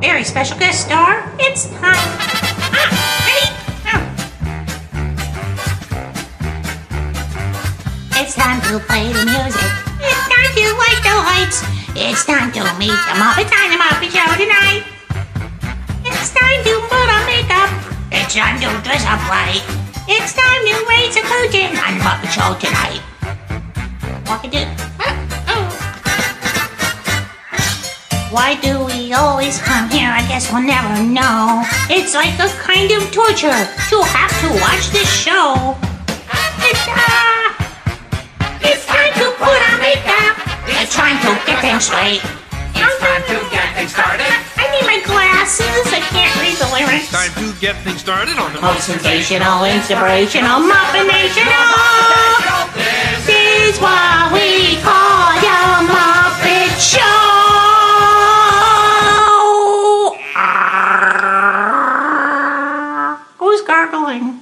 very special guest star. It's time. Ah, ready? Ah. It's time to play the music. It's time to light the lights. It's time to meet the Muppets on the Muppet Show tonight. It's time to put on makeup. It's time to dress up right. It's time to raise a curtain on the Muppet Show tonight. What can Why do we always come here? I guess we'll never know. It's like a kind of torture to have to watch this show. It's, uh, it's time to put on makeup. It's time to get things straight. It's time to get things started. I need my glasses. I can't read the lyrics. Time to get things started on the Most sensational, inspirational, Muppetational. Who's gargling?